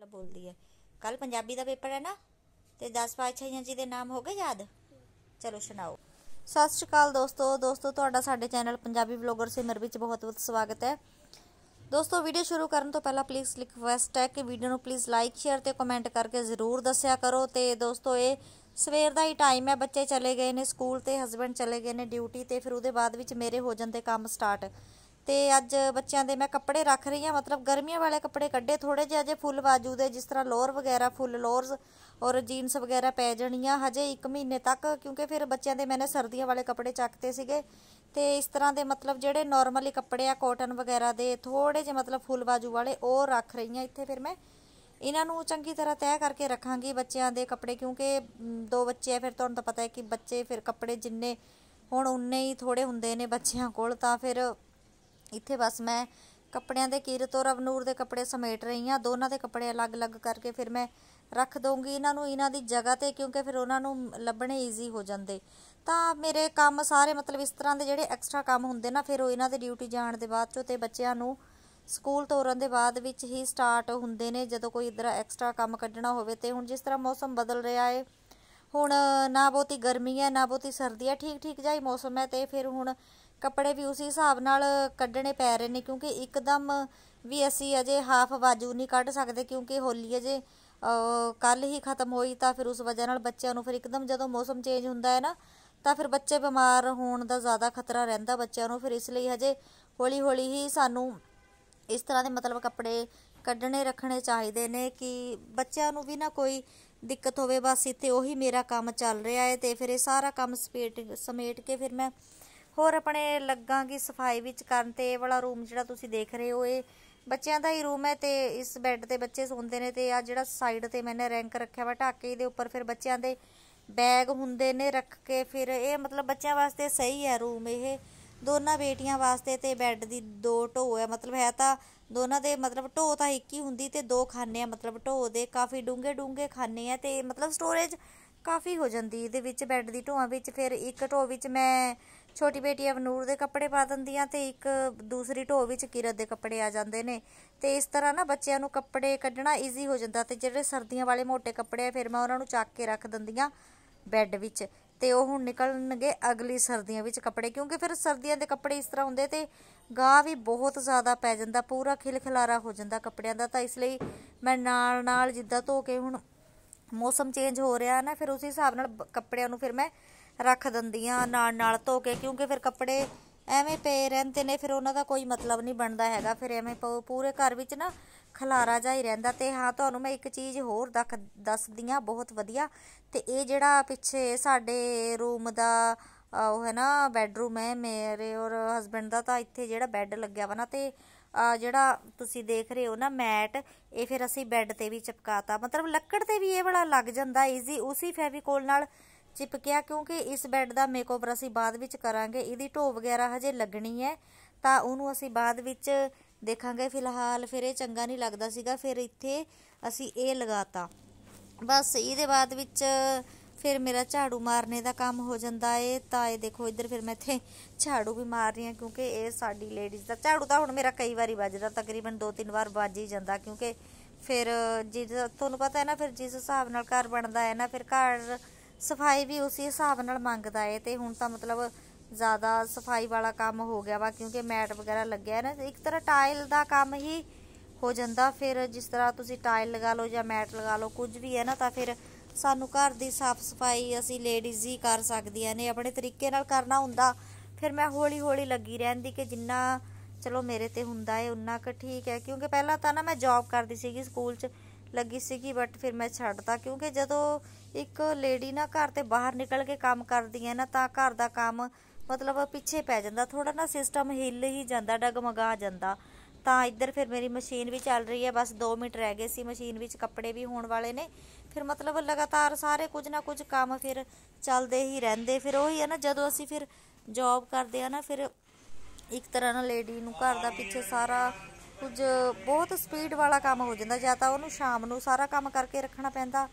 ਮਤਲਬ ਬੋਲਦੀ ਹੈ। ਕੱਲ ਪੰਜਾਬੀ ਦਾ ਪੇਪਰ ਹੈ ਨਾ, ਤੇ 10 ਪਾਤਸ਼ਾਹੀਆਂ ਜੀ ਦੇ ਨਾਮ ਹੋ ਗਏ ਯਾਦ? ਚਲੋ ਸੁਣਾਓ। ਸਤਿ ਸ਼੍ਰੀ ਅਕਾਲ ਦੋਸਤੋ। ਦੋਸਤੋ, ਤੁਹਾਡਾ ਸਾਡੇ ਚੈਨਲ ਪੰਜਾਬੀ ਵਲੌਗਰ ਸਿਮਰ ਵਿੱਚ ਬਹੁਤ ਬਹੁਤ ਸਵਾਗਤ ਹੈ। ਦੋਸਤੋ, ਵੀਡੀਓ ਸ਼ੁਰੂ ਕਰਨ ਤੋਂ ਪਹਿਲਾਂ ਪਲੀਜ਼ ਰਿਕਵੈਸਟ ਹੈ ਕਿ ਵੀਡੀਓ ਨੂੰ ਪਲੀਜ਼ ਲਾਈਕ ਸ਼ੇਅਰ ਤੇ ਕਮੈਂਟ ਕਰਕੇ ਜ਼ਰੂਰ ਦੱਸਿਆ ਕਰੋ। ਤੇ ਦੋਸਤੋ, ਇਹ ਸਵੇਰ ਦਾ ਹੀ ਟਾਈਮ ਹੈ। ਬੱਚੇ ਚਲੇ ਗਏ ਨੇ ਸਕੂਲ ਤੇ ਹਸਬੰਡ ਚਲੇ ਗਏ ਨੇ ਡਿਊਟੀ ਤੇ, ਫਿਰ ਉਹਦੇ ਬਾਅਦ ਵਿੱਚ ਮੇਰੇ ਹੋ ਜਾਂਦੇ ਕੰਮ ਸਟਾਰਟ ਤੇ ਅੱਜ ਬੱਚਿਆਂ ਦੇ ਮੈਂ ਕੱਪੜੇ ਰੱਖ ਰਹੀ ਹਾਂ, ਮਤਲਬ ਗਰਮੀਆਂ ਵਾਲੇ ਕੱਪੜੇ ਕੱਢੇ ਥੋੜੇ ਜਿਹੇ, ਅਜੇ ਫੁੱਲ ਬਾਜੂ ਦੇ, ਜਿਸ ਤਰ੍ਹਾਂ ਲੋਅਰ ਵਗੈਰਾ, ਫੁੱਲ ਲੋਅਰਸ ਔਰ ਜੀਨਸ ਵਗੈਰਾ ਪੈ ਜਾਣੀਆਂ, ਹਜੇ 1 ਮਹੀਨੇ ਤੱਕ, ਕਿਉਂਕਿ ਫਿਰ ਬੱਚਿਆਂ ਦੇ ਮੈਨੇ ਸਰਦੀਆਂ ਵਾਲੇ ਕੱਪੜੇ ਚੱਕਤੇ ਸੀਗੇ। ਤੇ ਇਸ ਤਰ੍ਹਾਂ ਦੇ ਮਤਲਬ ਜਿਹੜੇ ਨਾਰਮਲੀ ਕੱਪੜੇ ਆ ਕਾਟਨ ਵਗੈਰਾ ਦੇ ਥੋੜੇ ਜਿਹੇ ਮਤਲਬ ਫੁੱਲ ਬਾਜੂ ਵਾਲੇ, ਉਹ ਰੱਖ ਰਹੀ ਹਾਂ ਇੱਥੇ ਫਿਰ ਮੈਂ। ਇਹਨਾਂ ਨੂੰ ਚੰਗੀ ਤਰ੍ਹਾਂ ਤੈਅ ਕਰਕੇ ਰੱਖਾਂਗੀ ਬੱਚਿਆਂ ਦੇ ਕੱਪੜੇ, ਕਿਉਂਕਿ ਦੋ ਬੱਚੇ ਆ, ਫਿਰ ਤੁਹਾਨੂੰ ਤਾਂ ਪਤਾ ਹੈ ਕਿ ਬੱਚੇ ਫਿਰ ਕੱਪੜੇ ਜਿੰਨੇ ਹੁਣ ਉਨੇ ਹੀ ਥੋੜੇ ਹੁੰਦੇ ਨੇ ਬੱਚਿਆਂ ਕੋਲ, ਤਾਂ ਫਿਰ ਇੱਥੇ ਬਸ ਮੈਂ ਕੱਪੜਿਆਂ ਦੇ ਕੀਰਤ ਔਰ ਅਵਨੂਰ ਦੇ ਕੱਪੜੇ ਸਮੇਟ ਰਹੀ ਹਾਂ। ਦੋਨਾਂ ਦੇ ਕੱਪੜੇ ਅਲੱਗ-ਅਲੱਗ ਕਰਕੇ ਫਿਰ ਮੈਂ ਰੱਖ ਦਊਂਗੀ ਇਹਨਾਂ ਨੂੰ, ਇਹਨਾਂ ਦੀ ਜਗ੍ਹਾ ਤੇ, ਕਿਉਂਕਿ ਫਿਰ ਉਹਨਾਂ ਨੂੰ ਲੱਭਣੇ ਈਜ਼ੀ ਹੋ ਜਾਂਦੇ। ਤਾਂ ਮੇਰੇ ਕੰਮ ਸਾਰੇ ਮਤਲਬ ਇਸ ਤਰ੍ਹਾਂ ਦੇ ਜਿਹੜੇ ਐਕਸਟਰਾ ਕੰਮ ਹੁੰਦੇ ਨਾ, ਫਿਰ ਉਹ ਇਹਨਾਂ ਦੇ ਡਿਊਟੀ ਜਾਣ ਦੇ ਬਾਅਦ ਚੋਂ ਤੇ ਬੱਚਿਆਂ ਨੂੰ ਸਕੂਲ ਤੋਰਨ ਦੇ ਬਾਅਦ ਵਿੱਚ ਹੀ ਸਟਾਰਟ ਹੁੰਦੇ ਨੇ, ਜਦੋਂ ਕੋਈ ਇਧਰ ਐਕਸਟਰਾ ਕੰਮ ਕੱਢਣਾ ਹੋਵੇ ਤੇ। ਹੁਣ ਜਿਸ ਤਰ੍ਹਾਂ ਮੌਸਮ ਬਦਲ ਰਿਹਾ ਏ, ਹੁਣ ਨਾ ਬਹੁਤੀ ਗਰਮੀ ਹੈ, ਨਾ ਬਹੁਤੀ ਸਰਦੀ ਹੈ ਠੀਕ ਠੀਕ ਜਿਹਾ ਹੀ ਮੌਸਮ ਹੈ ਤੇ ਫਿਰ ਹੁਣ ਕੱਪੜੇ ਵੀ ਉਸੇ ਹਿਸਾਬ ਨਾਲ ਕੱਢਣੇ ਪੈ ਰਹੇ ਨੇ ਕਿਉਂਕਿ ਇੱਕਦਮ ਵੀ ਅਸੀਂ ਅਜੇ ਹਾਫ ਬਾਜੂ ਨਹੀਂ ਕੱਢ ਸਕਦੇ ਕਿਉਂਕਿ ਹੋਲੀ ਅਜੇ ਕੱਲ ਹੀ ਖਤਮ ਹੋਈ ਤਾਂ ਫਿਰ ਉਸ ਵਜ੍ਹਾ ਨਾਲ ਬੱਚਿਆਂ ਨੂੰ ਫਿਰ ਇੱਕਦਮ ਜਦੋਂ ਮੌਸਮ ਚੇਂਜ ਹੁੰਦਾ ਹੈ ਨਾ, ਤਾਂ ਫਿਰ ਬੱਚੇ ਬਿਮਾਰ ਹੋਣ ਦਾ ਜ਼ਿਆਦਾ ਖਤਰਾ ਰਹਿੰਦਾ ਬੱਚਿਆਂ ਨੂੰ, ਫਿਰ ਇਸ ਲਈ ਹਜੇ ਹੌਲੀ ਹੌਲੀ ਹੀ ਸਾਨੂੰ ਇਸ ਤਰ੍ਹਾਂ ਦੇ ਮਤਲਬ ਕੱਪੜੇ ਕੱਢਣੇ ਰੱਖਣੇ ਚਾਹੀਦੇ ਨੇ ਕਿ ਬੱਚਿਆਂ ਨੂੰ ਵੀ ਨਾ ਕੋਈ ਦਿੱਕਤ ਹੋਵੇ, ਬਸ ਇੱਥੇ ਉਹੀ ਮੇਰਾ ਕੰਮ ਚੱਲ ਰਿਹਾ ਹੈ ਤੇ ਫਿਰ ਇਹ ਸਾਰਾ ਕੰਮ ਸਪੇਟ ਸਮੇਟ ਕੇ ਫਿਰ ਮੈਂ ਹੋਰ ਆਪਣੇ ਲੱਗਾਂਗੀ ਸਫ਼ਾਈ ਵਿੱਚ ਕਰਨ ਤੇ ਇਹ ਵਾਲਾ ਰੂਮ ਜਿਹੜਾ ਤੁਸੀਂ ਦੇਖ ਰਹੇ ਹੋ, ਇਹ ਬੱਚਿਆਂ ਦਾ ਹੀ ਰੂਮ ਹੈ ਤੇ ਇਸ ਬੈੱਡ ਤੇ ਬੱਚੇ ਸੌਂਦੇ ਨੇ ਤੇ ਆ ਜਿਹੜਾ ਸਾਈਡ ਤੇ ਮੈਨੇ ਰੈਂਕ ਰੱਖਿਆ ਵਾ ਢਾਕੇ ਦੇ ਉੱਪਰ ਫਿਰ ਬੱਚਿਆਂ ਦੇ ਬੈਗ ਹੁੰਦੇ ਨੇ ਰੱਖ ਕੇ, ਫਿਰ ਇਹ ਮਤਲਬ ਬੱਚਿਆਂ ਵਾਸਤੇ ਸਹੀ ਹੈ ਰੂਮ ਇਹ। ਦੋਨਾਂ ਬੇਟੀਆਂ ਵਾਸਤੇ ਤੇ ਬੈੱਡ ਦੀ ਦੋ ਢੋ ਹੈ, ਮਤਲਬ ਹੈ ਤਾਂ ਦੋਨਾਂ ਦੇ ਮਤਲਬ ਢੋ ਤਾਂ ਇੱਕ ਹੀ ਹੁੰਦੀ ਤੇ ਦੋ ਖਾਨੇ ਆ, ਮਤਲਬ ਢੋ ਦੇ ਕਾਫੀ ਡੂੰਗੇ ਡੂੰਗੇ ਖਾਨੇ ਆ ਤੇ ਮਤਲਬ ਸਟੋਰੇਜ ਕਾਫੀ ਹੋ ਜਾਂਦੀ ਇਹਦੇ ਵਿੱਚ, ਬੈੱਡ ਦੀ ਢੋਆਂ ਵਿੱਚ। ਫਿਰ ਇੱਕ ਢੋ ਵਿੱਚ ਮੈਂ ਛੋਟੀ ਬੇਟੀ ਅਵਨੂਰ ਦੇ ਕੱਪੜੇ ਪਾ ਦਿੰਦੀ ਦਿੰਦੀਆਂ ਤੇ ਇੱਕ ਦੂਸਰੀ ਢੋ ਵਿੱਚ ਕਿਰਤ ਦੇ ਕੱਪੜੇ ਆ ਜਾਂਦੇ ਨੇ। ਤੇ ਇਸ ਤਰ੍ਹਾਂ ਨਾ ਬੱਚਿਆਂ ਨੂੰ ਕੱਪੜੇ ਕੱਢਣਾ ਈਜ਼ੀ ਹੋ ਜਾਂਦਾ ਤੇ ਜਿਹੜੇ ਸਰਦੀਆਂ ਵਾਲੇ ਮੋٹے ਕੱਪੜੇ ਆ, ਫਿਰ ਮੈਂ ਉਹਨਾਂ ਨੂੰ ਚੱਕ ਕੇ ਰੱਖ ਦਿੰਦੀ ਦਿੰਦੀਆਂ ਬੈੱਡ ਵਿੱਚ ਤੇ ਉਹ ਹੁਣ ਨਿਕਲਣਗੇ ਅਗਲੀ ਸਰਦੀਆਂ ਵਿੱਚ ਕੱਪੜੇ, ਕਿਉਂਕਿ ਫਿਰ ਸਰਦੀਆਂ ਦੇ ਕੱਪੜੇ ਇਸ ਤਰ੍ਹਾਂ ਹੁੰਦੇ ਤੇ ਗਾਹ ਵੀ ਬਹੁਤ ਜ਼ਿਆਦਾ ਪੈ ਜਾਂਦਾ, ਪੂਰਾ ਖਿਲਖਿਲਾਰਾ ਹੋ ਜਾਂਦਾ ਕੱਪੜਿਆਂ ਦਾ। ਤਾਂ ਇਸ ਲਈ ਮੈਂ ਨਾਲ ਨਾਲ ਜਿੱਦਾਂ ਧੋ ਕੇ ਹੁਣ ਮੌਸਮ ਚੇਂਜ ਹੋ ਰਿਹਾ ਨਾ, ਫਿਰ ਉਸ ਹਿਸਾਬ ਨਾਲ ਕੱਪੜਿਆਂ ਨੂੰ ਫਿਰ ਮੈਂ ਰੱਖ ਦਿੰਦੀ ਦਿੰਦੀਆਂ, ਨਾਲ ਨਾਲ ਧੋ ਕੇ, ਕਿਉਂਕਿ ਫਿਰ ਕੱਪੜੇ ਐਵੇਂ ਪਏ ਰਹਿੰਦੇ ਨੇ, ਫਿਰ ਉਹਨਾਂ ਦਾ ਕੋਈ ਮਤਲਬ ਨਹੀਂ ਬਣਦਾ ਹੈਗਾ, ਫਿਰ ਐਵੇਂ ਪੂਰੇ ਘਰ ਵਿੱਚ ਨਾ ਖਲਾਰਾ ਜਾ ਹੀ ਰਹਿੰਦਾ, ਤੇ ਹਾਂ, ਤੁਹਾਨੂੰ ਮੈਂ ਇੱਕ ਚੀਜ਼ ਹੋਰ ਦੱਸਦੀ ਆ ਬਹੁਤ ਵਧੀਆ, ਤੇ ਇਹ ਜਿਹੜਾ ਪਿੱਛੇ ਸਾਡੇ ਰੂਮ ਦਾ ਉਹ ਹੈ ਨਾ, ਬੈੱਡਰੂਮ ਹੈ, ਮੇਰੇ ਔਰ ਹਸਬੰਡ ਦਾ ਤਾਂ ਇੱਥੇ ਜਿਹੜਾ ਬੈੱਡ ਲੱਗਿਆ ਵਾ ਨਾ, ਤੇ ਜਿਹੜਾ ਤੁਸੀਂ ਦੇਖ ਰਹੇ ਹੋ ਨਾ ਮੈਟ, ਇਹ ਫਿਰ ਅਸੀਂ ਬੈੱਡ ਤੇ ਵੀ ਚਿਪਕਾਤਾ। ਮਤਲਬ ਲੱਕੜ ਤੇ ਵੀ ਇਹ ਬੜਾ ਲੱਗ ਜਾਂਦਾ ਈਜ਼ੀ ਉਸੇ ਫੈਵੀਕੋਲ ਨਾਲ ਚਿਪਕਿਆ, ਕਿਉਂਕਿ ਇਸ ਬੈੱਡ ਦਾ ਮੇਕਓਵਰ ਅਸੀਂ ਬਾਅਦ ਵਿੱਚ ਕਰਾਂਗੇ। ਇਹਦੀ ਢੋ ਵਗੈਰਾ ਹਜੇ ਲੱਗਣੀ ਹੈ, ਤਾਂ ਉਹਨੂੰ ਅਸੀਂ ਬਾਅਦ ਵਿੱਚ ਦੇਖਾਂਗੇ। ਫਿਲਹਾਲ ਫਿਰ ਇਹ ਚੰਗਾ ਨਹੀਂ ਲੱਗਦਾ ਸੀਗਾ, ਫਿਰ ਇੱਥੇ ਅਸੀਂ ਇਹ ਲਗਾਤਾ। ਬਸ ਇਹਦੇ ਬਾਅਦ ਵਿੱਚ ਫਿਰ ਮੇਰਾ ਝਾੜੂ ਮਾਰਨੇ ਦਾ ਕੰਮ ਹੋ ਜਾਂਦਾ ਏ। ਤਾਂ ਇਹ ਦੇਖੋ ਇੱਧਰ ਫਿਰ ਮੈਂ ਇੱਥੇ ਝਾੜੂ ਵੀ ਮਾਰ ਰਹੀ ਹਾਂ ਕਿਉਂਕਿ ਇਹ ਸਾਡੀ ਲੇਡੀਜ਼ ਦਾ ਝਾੜੂ ਤਾਂ ਹੁਣ ਮੇਰਾ ਕਈ ਵਾਰੀ ਵੱਜਦਾ, ਤਕਰੀਬਨ 2-3 ਵਾਰ ਵੱਜ ਹੀ ਜਾਂਦਾ ਕਿਉਂਕਿ ਫਿਰ ਜਿਸ ਤੁਹਾਨੂੰ ਪਤਾ ਹੈ ਨਾ, ਫਿਰ ਜਿਸ ਹਿਸਾਬ ਨਾਲ ਘਰ ਬਣਦਾ ਹੈ ਨਾ, ਫਿਰ ਘਰ ਸਫ਼ਾਈ ਵੀ ਉਸੇ ਹਿਸਾਬ ਨਾਲ ਮੰਗਦਾ ਏ ਤੇ ਹੁਣ ਤਾਂ ਮਤਲਬ ਜ਼ਿਆਦਾ ਸਫ਼ਾਈ ਵਾਲਾ ਕੰਮ ਹੋ ਗਿਆ ਵਾ ਕਿਉਂਕਿ ਮੈਟ ਵਗੈਰਾ ਲੱਗਿਆ ਨਾ, ਇੱਕ ਤਰ੍ਹਾਂ ਟਾਇਲ ਦਾ ਕੰਮ ਹੀ ਹੋ ਜਾਂਦਾ। ਫਿਰ ਜਿਸ ਤਰ੍ਹਾਂ ਤੁਸੀਂ ਟਾਇਲ ਲਗਾ ਲਓ ਜਾਂ ਮੈਟ ਲਗਾ ਲਓ, ਕੁਝ ਵੀ ਹੈ ਨਾ ਤਾਂ ਫਿਰ ਸਾਨੂੰ ਘਰ ਦੀ ਸਾਫ਼ ਸਫ਼ਾਈ ਅਸੀਂ ਲੇਡੀਜ਼ ਹੀ ਕਰ ਸਕਦੀਆਂ ਨੇ, ਆਪਣੇ ਤਰੀਕੇ ਨਾਲ ਕਰਨਾ ਹੁੰਦਾ। ਫਿਰ ਮੈਂ ਹੌਲੀ ਹੌਲੀ ਲੱਗੀ ਰਹਿੰਦੀ ਕਿ ਜਿੰਨਾ, ਚਲੋ ਮੇਰੇ ਤੇ ਹੁੰਦਾ ਏ ਉਨਾ ਕੁ ਠੀਕ ਹੈ। ਕਿਉਂਕਿ ਪਹਿਲਾਂ ਤਾਂ ਨਾ ਮੈਂ ਜੌਬ ਕਰਦੀ ਸੀਗੀ, ਸਕੂਲ 'ਚ ਲੱਗੀ ਸੀਗੀ ਬਟ ਫਿਰ ਮੈਂ ਛੱਡਤਾ। ਕਿਉਂਕਿ ਜਦੋਂ ਇੱਕ ਲੇਡੀ ਨਾ ਘਰ ਤੇ ਬਾਹਰ ਨਿਕਲ ਕੇ ਕੰਮ ਕਰਦੀ ਹੈ ਨਾ, ਤਾਂ ਘਰ ਦਾ ਕੰਮ ਮਤਲਬ ਪਿੱਛੇ ਪੈ ਜਾਂਦਾ। ਥੋੜਾ ਨਾ ਸਿਸਟਮ ਹਿੱਲ ਹੀ ਜਾਂਦਾ, ਡਗਮਗਾ ਜਾਂਦਾ। ਤਾਂ ਇੱਧਰ ਫਿਰ ਮੇਰੀ ਮਸ਼ੀਨ ਵੀ ਚੱਲ ਰਹੀ ਹੈ, ਬਸ 2 ਮਿੰਟ ਰਹਿ ਗਏ ਸੀ। ਮਸ਼ੀਨ ਵਿੱਚ ਕੱਪੜੇ ਵੀ ਹੋਣ ਵਾਲੇ ਨੇ। ਫਿਰ ਮਤਲਬ ਲਗਾਤਾਰ ਸਾਰੇ ਕੁਝ ਨਾ ਕੁਝ ਕੰਮ ਫਿਰ ਚੱਲਦੇ ਹੀ ਰਹਿੰਦੇ। ਫਿਰ ਉਹੀ ਹੈ ਨਾ, ਜਦੋਂ ਅਸੀਂ ਫਿਰ ਜੌਬ ਕਰਦੇ ਆ ਨਾ, ਫਿਰ ਇੱਕ ਤਰ੍ਹਾਂ ਨਾਲ ਲੇਡੀ ਨੂੰ ਘਰ ਦਾ ਪਿੱਛੇ ਸਾਰਾ ਕੁਝ ਬਹੁਤ ਸਪੀਡ ਵਾਲਾ ਕੰਮ ਹੋ ਜਾਂਦਾ। ਜਾਂ ਤਾਂ ਉਹਨੂੰ ਸ਼ਾਮ ਨੂੰ ਸਾਰਾ ਕੰਮ ਕਰਕੇ ਰੱਖਣਾ ਪੈਂਦਾ,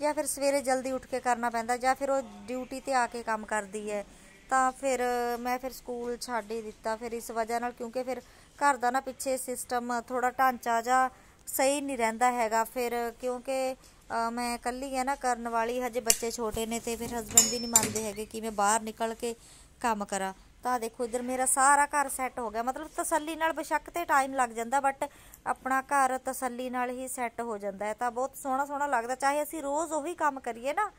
ਜਾਂ ਫਿਰ ਸਵੇਰੇ ਜਲਦੀ ਉੱਠ ਕੇ ਕਰਨਾ ਪੈਂਦਾ, ਜਾਂ ਫਿਰ ਉਹ ਡਿਊਟੀ ਤੇ ਆ ਕੇ ਕੰਮ ਕਰਦੀ ਹੈ। ਤਾਂ ਫਿਰ ਮੈਂ ਫਿਰ ਸਕੂਲ ਛੱਡ ਹੀ ਦਿੱਤਾ। ਫਿਰ ਇਸ ਵਜ੍ਹਾ ਨਾਲ ਕਿਉਂਕਿ ਫਿਰ ਘਰ ਦਾ ਨਾ ਪਿੱਛੇ ਸਿਸਟਮ ਥੋੜਾ ਢਾਂਚਾ ਜਾਂ ਸਹੀ ਨਹੀਂ ਰਹਿੰਦਾ ਹੈਗਾ। ਫਿਰ ਕਿਉਂਕਿ ਮੈਂ ਇਕੱਲੀ ਆ ਨਾ, ਕਰਨ ਵਾਲੀ ਹਜੇ ਬੱਚੇ ਛੋਟੇ ਨੇ ਤੇ ਫਿਰ ਹਸਬੰਡ ਵੀ ਨਹੀਂ ਮੰਨਦੇ ਹੈਗੇ ਕਿ ਮੈਂ ਬਾਹਰ ਨਿਕਲ ਕੇ ਕੰਮ ਕਰਾਂ। ਤਾਂ ਦੇਖੋ, ਇਧਰ ਮੇਰਾ ਸਾਰਾ ਘਰ ਸੈੱਟ ਹੋ ਗਿਆ। ਮਤਲਬ ਤਸੱਲੀ ਨਾਲ ਬੇਸ਼ੱਕ ਤੇ ਟਾਈਮ ਲੱਗ ਜਾਂਦਾ ਬਟ ਆਪਣਾ ਘਰ ਤਸੱਲੀ ਨਾਲ ਹੀ ਸੈੱਟ ਹੋ ਜਾਂਦਾ ਹੈ। ਤਾਂ ਬਹੁਤ ਸੋਹਣਾ ਸੋਹਣਾ ਲੱਗਦਾ, ਚਾਹੇ ਅਸੀਂ ਰੋਜ਼ ਉਹੀ ਕੰਮ ਕਰੀਏ ਨਾ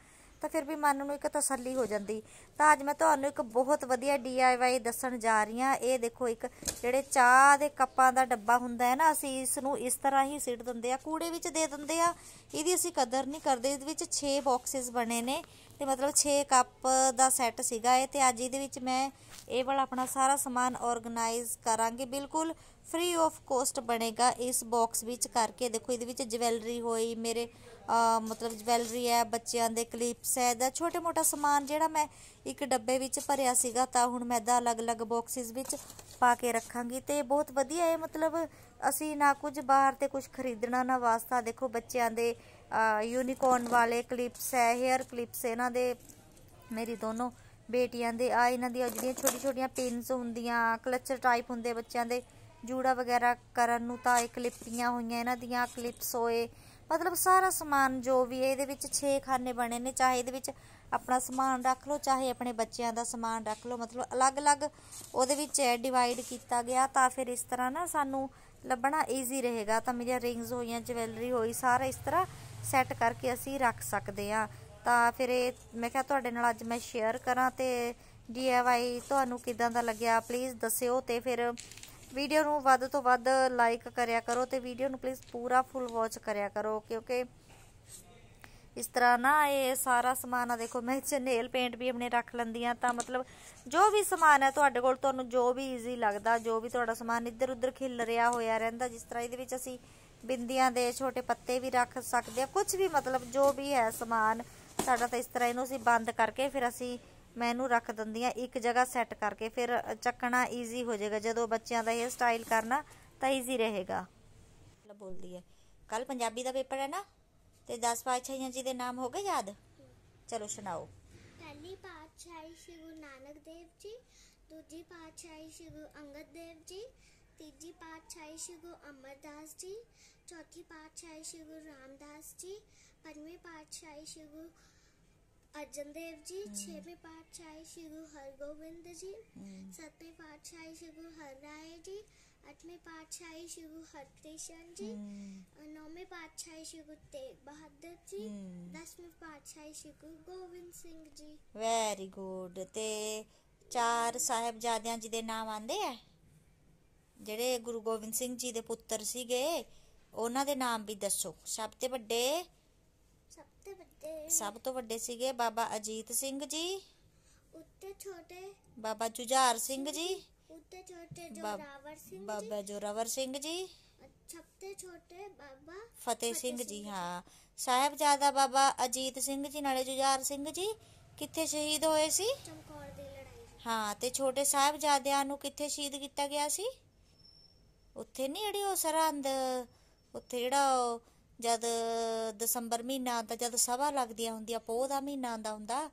ਤਾਂ ਫਿਰ ਵੀ ਮਨ ਨੂੰ ਇੱਕ ਤਸੱਲੀ ਹੋ ਜਾਂਦੀ। ਤਾਂ ਅੱਜ ਮੈਂ ਤੁਹਾਨੂੰ ਇੱਕ ਬਹੁਤ ਵਧੀਆ DIY ਦੱਸਣ ਜਾ ਰਹੀ ਹਾਂ। ਇਹ ਦੇਖੋ ਇੱਕ ਜਿਹੜੇ ਚਾਹ ਦੇ ਕੱਪਾਂ ਦਾ ਡੱਬਾ ਹੁੰਦਾ ਹੈ ਨਾ, ਅਸੀਂ ਇਸ ਨੂੰ ਇਸ ਤਰ੍ਹਾਂ ਹੀ ਸਿੱਟ ਦਿੰਦੇ ਆ ਕੂੜੇ ਵਿੱਚ ਦੇ ਦਿੰਦੇ ਆ ਇਹਦੀ ਅਸੀਂ ਕਦਰ ਨਹੀਂ ਕਰਦੇ। ਇਹਦੇ ਵਿੱਚ 6 ਬਾਕਸਸ ਬਣੇ ਨੇ। ਤੇ ਮਤਲਬ 6 ਕੱਪ ਦਾ ਸੈੱਟ ਸੀਗਾ ਇਹ ਤੇ ਅੱਜ ਇਹਦੇ ਵਿੱਚ ਮੈਂ ਇਹ ਵਾਲਾ ਆਪਣਾ ਸਾਰਾ ਸਮਾਨ ਆਰਗੇਨਾਈਜ਼ ਕਰਾਂਗੇ। ਬਿਲਕੁਲ ਫ੍ਰੀ ਆਫ ਕੋਸਟ ਬਣੇਗਾ ਇਸ ਬਾਕਸ ਵਿੱਚ ਕਰਕੇ। ਦੇਖੋ ਇਹਦੇ ਵਿੱਚ ਜਵੈਲਰੀ ਹੋਈ, ਮੇਰੇ ਮਤਲਬ ਜਵੈਲਰੀ ਹੈ, ਬੱਚਿਆਂ ਦੇ ਕਲਿੱਪਸ ਹੈ ਦਾ ਛੋਟੇ ਮੋਟਾ ਸਮਾਨ ਜਿਹੜਾ ਮੈਂ ਇੱਕ ਡੱਬੇ ਵਿੱਚ ਭਰਿਆ ਸੀਗਾ ਤਾਂ ਹੁਣ ਮੈਂ ਦਾ ਅਲੱਗ-ਅਲੱਗ ਬਾਕਸਿਸ ਵਿੱਚ ਪਾ ਕੇ ਰੱਖਾਂਗੀ ਤੇ ਬਹੁਤ ਵਧੀਆ ਹੈ ਮਤਲਬ ਅਸੀਂ ਨਾ ਕੁਝ ਬਾਹਰ ਤੇ ਕੁਝ ਖਰੀਦਣਾ ਨਾ ਵਾਸਤਾ। ਦੇਖੋ ਬੱਚਿਆਂ ਦੇ ਯੂਨੀਕੋਰਨ ਵਾਲੇ ਕਲਿੱਪਸ ਹੈ ਹੇਅਰ ਕਲਿੱਪਸ ਇਹਨਾਂ ਦੇ ਮੇਰੀ ਦੋਨੋਂ ਬੇਟੀਆਂ ਦੇ। ਆ, ਇਹਨਾਂ ਦੀਆਂ ਜਿਹੜੀਆਂ ਛੋਟੀ ਛੋਟੀਆਂ ਪਿੰਸ ਹੁੰਦੀਆਂ ਕਲਚਰ ਟਾਈਪ ਹੁੰਦੇ ਬੱਚਿਆਂ ਦੇ, ਜੂੜਾ ਵਗੈਰਾ ਕਰਨ ਨੂੰ ਤਾਂ ਇਹ ਕਲਿੱਪੀਆਂ ਹੋਈਆਂ, ਇਹਨਾਂ ਦੀਆਂ ਕਲਿੱਪਸ ਹੋਏ। ਮਤਲਬ ਸਾਰਾ ਸਮਾਨ ਜੋ ਵੀ ਹੈ, ਇਹਦੇ ਵਿੱਚ 6 ਖਾਨੇ ਬਣੇ ਨੇ, ਚਾਹੇ ਇਹਦੇ ਵਿੱਚ ਆਪਣਾ ਸਮਾਨ ਰੱਖ ਲਓ, ਚਾਹੇ ਆਪਣੇ ਬੱਚਿਆਂ ਦਾ ਸਮਾਨ ਰੱਖ ਲਓ, ਮਤਲਬ ਅਲੱਗ-ਅਲੱਗ ਉਹਦੇ ਵਿੱਚ ਡਿਵਾਈਡ ਕੀਤਾ ਗਿਆ ਤਾਂ ਫਿਰ ਇਸ ਤਰ੍ਹਾਂ ਨਾ ਸਾਨੂੰ ਲੱਭਣਾ ਈਜ਼ੀ ਰਹੇਗਾ। ਤਾਂ ਮੇਰੀਆਂ ਰਿੰਗਸ ਹੋਈਆਂ ਜਵੈਲਰੀ ਹੋਈ, ਸਾਰਾ ਇਸ ਤਰ੍ਹਾਂ ਸੈੱਟ ਕਰਕੇ ਅਸੀਂ ਰੱਖ ਸਕਦੇ ਆ ਤਾਂ ਫਿਰ ਇਹ, ਮੈਂ ਕਿਹਾ ਤੁਹਾਡੇ ਨਾਲ ਅੱਜ ਮੈਂ ਸ਼ੇਅਰ ਕਰਾਂ ਤੇ DIY ਤੁਹਾਨੂੰ ਕਿਦਾਂ ਦਾ ਲੱਗਿਆ? ਪਲੀਜ਼ ਦੱਸਿਓ ਤੇ ਫਿਰ ਵੀਡੀਓ ਨੂੰ ਵੱਧ ਤੋਂ ਵੱਧ ਲਾਈਕ ਕਰਿਆ ਕਰੋ ਤੇ ਵੀਡੀਓ ਨੂੰ ਪਲੀਜ਼ ਪੂਰਾ ਫੁੱਲ ਵਾਚ ਕਰਿਆ ਕਰੋ ਕਿਉਂਕਿ ਇਸ ਤਰ੍ਹਾਂ ਨਾ ਇਹ ਸਾਰਾ ਸਮਾਨ ਆ, ਦੇਖੋ ਮੈਂ ਇੱਥੇ ਪੇਂਟ ਵੀ ਆਪਣੇ ਰੱਖ ਲੈਂਦੀ ਆ ਤਾਂ ਮਤਲਬ ਜੋ ਵੀ ਸਮਾਨ ਹੈ ਤੁਹਾਡੇ ਕੋਲ, ਤੁਹਾਨੂੰ ਜੋ ਵੀ ਈਜ਼ੀ ਲੱਗਦਾ, ਜੋ ਵੀ ਤੁਹਾਡਾ ਸਮਾਨ ਇੱਧਰ ਉੱਧਰ ਖਿਲ ਰਿਹਾ, ਹੋਇਆ ਰਹਿੰਦਾ, ਜਿਸ ਤਰ੍ਹਾਂ ਇਹਦੇ ਵਿੱਚ ਅਸੀਂ ਬਿੰਦੀਆਂ ਦੇ ਛੋਟੇ ਪੱਤੇ ਵੀ ਰੱਖ ਸਕਦੇ ਆ। ਕੁਝ ਵੀ ਮਤਲਬ ਜੋ ਵੀ ਹੈ ਸਮਾਨ ਸਾਡਾ ਤਾਂ ਇਸ ਤਰ੍ਹਾਂ ਇਹਨੂੰ ਅਸੀਂ ਬੰਦ ਕਰਕੇ ਫਿਰ ਅਸੀਂ ਮੈਂ ਇਹਨੂੰ ਰੱਖ ਦਿੰਦੀ ਆ ਇੱਕ ਜਗ੍ਹਾ ਸੈੱਟ ਕਰਕੇ ਫਿਰ ਚੱਕਣਾ ਈਜ਼ੀ ਹੋ ਜਾਏਗਾ। ਜਦੋਂ ਬੱਚਿਆਂ ਦਾ ਹੇਅਰ ਸਟਾਈਲ ਕਰਨਾ ਤਾਂ ਈਜ਼ੀ ਰਹੇਗਾ। ਬੋਲਦੀ ਹੈ। ਕੱਲ ਪੰਜਾਬੀ ਦਾ ਪੇਪਰ ਹੈ ਨਾ? ਤੇ 10 ਪਾਤਸ਼ਾਹੀਆਂ ਜੀ ਦੇ ਨਾਮ ਹੋ ਗਏ ਯਾਦ? ਚਲੋ ਸੁਣਾਓ। ਪਹਿਲੀ ਪਾਤਸ਼ਾਹੀ ਸ਼੍ਰੀ ਗੁਰੂ ਨਾਨਕ ਦੇਵ ਜੀ ਦੂਜੀ ਪਾਤਸ਼ਾਹੀ ਸ਼੍ਰੀ ਗੁਰੂ ਅੰਗਦ ਦੇਵ ਜੀ ਤੀਜੀ ਪਾਤਸ਼ਾਹੀ ਸ਼੍ਰੀ ਗੁਰੂ ਅਮਰਦਾਸ ਜੀ ਚੌਥੀ ਪਾਤਸ਼ਾਹੀ ਸ਼੍ਰੀ ਗੁਰੂ ਰਾਮਦਾਸ ਜੀ ਪੰਜਵੀਂ ਪਾਤਸ਼ਾਹੀ ਸ਼੍ਰੀ ਗੁਰੂ ਅਰਜਨ ਦੇਵ ਜੀ ਛੇਵੀਂ ਪਾਤਸ਼ਾਹੀ ਸ਼੍ਰੀ ਗੁਰੂ ਹਰਗੋਬਿੰਦ ਜੀ ਸੱਤਵੀਂ ਪਾਤਸ਼ਾਹੀ ਸ਼੍ਰੀ ਗੁਰੂ ਹਰਰਾਏ ਜੀ ਅੱਠਵੀਂ ਪਾਤਸ਼ਾਹੀ ਸ਼੍ਰੀ ਗੁਰੂ ਹਰਕ੍ਰਿਸ਼ਨ ਜੀ ਨੌਵੀਂ ਪਾਤਸ਼ਾਹੀ ਸ਼੍ਰੀ ਗੁਰੂ ਤੇਗ ਬਹਾਦਰ ਜੀ ਦਸਵੀਂ ਪਾਤਸ਼ਾਹੀ ਸ਼੍ਰੀ ਗੁਰੂ ਗੋਬਿੰਦ ਸਿੰਘ ਜੀ। ਵੈਰੀ ਗੁੱਡ ਤੇ ਚਾਰ ਸਾਹਿਬਜ਼ਾਦਿਆਂ ਜੀ ਦੇ ਨਾਮ ਆਂਦੇ ਆ? ਜਿਹੜੇ ਗੁਰੂ ਗੋਬਿੰਦ ਸਿੰਘ ਜੀ ਦੇ ਪੁੱਤਰ ਸੀਗੇ ਉਹਨਾਂ ਦੇ ਨਾਮ ਵੀ ਦੱਸੋ। ਸਭ ਤੋਂ ਵੱਡੇ? ਸਭ ਤੋਂ ਵੱਡੇ। ਸਭ ਤੋਂ ਵੱਡੇ ਸੀਗੇ ਬਾਬਾ ਅਜੀਤ ਸਿੰਘ ਜੀ। ਉੱਤੇ ਛੋਟੇ। ਬਾਬਾ ਜੁਝਾਰ ਸਿੰਘ ਜੀ। ਉੱਤੇ ਛੋਟੇ ਜੋਰਾਵਰ ਸਿੰਘ ਜੀ। ਬਾਬਾ ਜੋਰਾਵਰ ਸਿੰਘ ਜੀ। ਸਭ ਤੋਂ ਛੋਟੇ ਬਾਬਾ ਫਤਿਹ ਸਿੰਘ ਜੀ। ਹਾਂ। ਸਾਹਿਬਜ਼ਾਦਾ ਬਾਬਾ ਅਜੀਤ ਸਿੰਘ ਜੀ ਨਾਲੇ ਜੁਝਾਰ ਸਿੰਘ ਜੀ ਕਿੱਥੇ ਸ਼ਹੀਦ ਹੋਏ ਸੀ? ਚਮਕੌਰ ਦੀ ਲੜਾਈ। ਹਾਂ ਤੇ ਛੋਟੇ ਸਾਹਿਬਜ਼ਾਦਿਆਂ ਨੂੰ ਕਿੱਥੇ ਸ਼ਹੀਦ ਕੀਤਾ ਗਿਆ ਸੀ? ਉੱਥੇ ਨਹੀਂ ਜਿਹੜੀ ਉਹ ਸਰਹੰਦ, ਉੱਥੇ ਜਿਹੜਾ ਉਹ ਜਦ ਦਸੰਬਰ ਮਹੀਨਾ ਆਉਂਦਾ, ਜਦ ਸਭਾ ਲੱਗਦੀਆਂ ਹੁੰਦੀਆਂ, ਪੋਹ ਦਾ ਮਹੀਨਾ ਆਉਂਦਾ ਹੁੰਦਾ,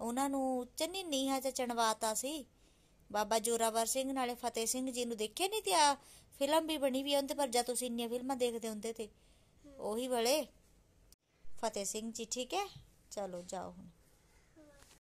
ਉਹਨਾਂ ਨੂੰ ਚੰਨੀ ਨੀਹਾਂ 'ਚ ਚਣਵਾਤਾ ਸੀ। ਬਾਬਾ ਜੋਰਾਵਰ ਸਿੰਘ ਨਾਲੇ ਫਤਿਹ ਸਿੰਘ ਜੀ ਨੂੰ ਦੇਖਿਆ ਨਹੀਂ ਤੇ ਆ ਫਿਲਮ ਵੀ ਬਣੀ ਵੀ ਉਹਦੇ ਪਰ ਜਦ ਤੁਸੀਂ ਇੰਨੀਆਂ ਫਿਲਮਾਂ ਦੇਖਦੇ ਹੁੰਦੇ ਤੇ? ਉਹੀ ਵਾਲੇ। ਫਤਿਹ ਸਿੰਘ ਜੀ, ਠੀਕ ਹੈ? ਚਲੋ ਜਾਓ ਹੁਣ।